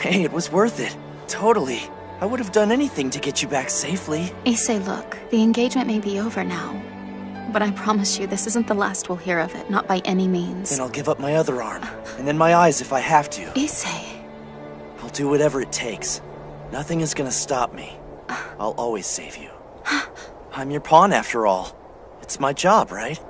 Hey, it was worth it. Totally. I would have done anything to get you back safely. Issei, look, the engagement may be over now. But I promise you, this isn't the last we'll hear of it, not by any means. Then I'll give up my other arm, and then my eyes if I have to. Issei. I'll do whatever it takes. Nothing is gonna stop me. I'll always save you. I'm your pawn after all. It's my job, right?